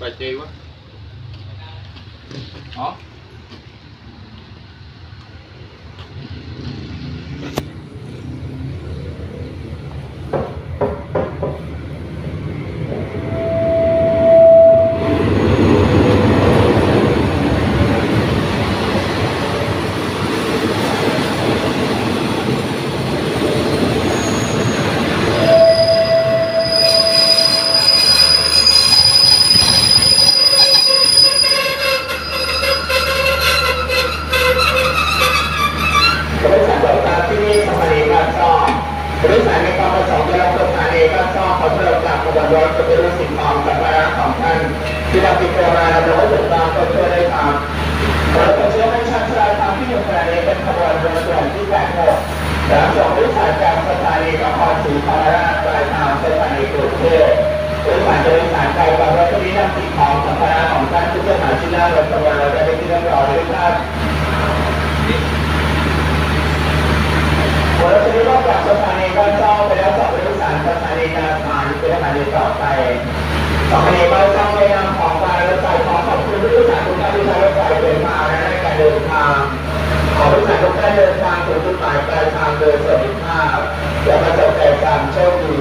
Bạch chi quá. ญจากขบวนรถจะเป็นสิ่งของสัมภาระของท่านที่นำติดตัวมาโดยถูกต้องก็ช่วยได้ครับเราจะเชื่อให้ชัดชายทางที่อยู่ขณะนี้เป็นขบวนเรถด่วนที่แปดหกและส่งบริษัทจากสถานีนครศรีธรรมราชปลายทางสถานีกรุงเทพบริษัทโดยสารไกลกับรถที่นำสิ่งของสัมภาระของท่านที่จะหาที่นั่งรถขบวนเราจะได้ที่เรียบร้อยด้วยครับวันนี้ก็จากสถาน เป็นสถานีต่อไปสถานีบ้านซ่องในนาของการรถไฟขอขอบคุณผู้โดยสารทุกท่านที่ใช้รถไฟเดินทางและในการเดินทางขอผู้โดยสารทุกท่านเดินทางถึงจุดหมายปลายทางโดยสวัสดิภาพและประสบแต่ความโชคดี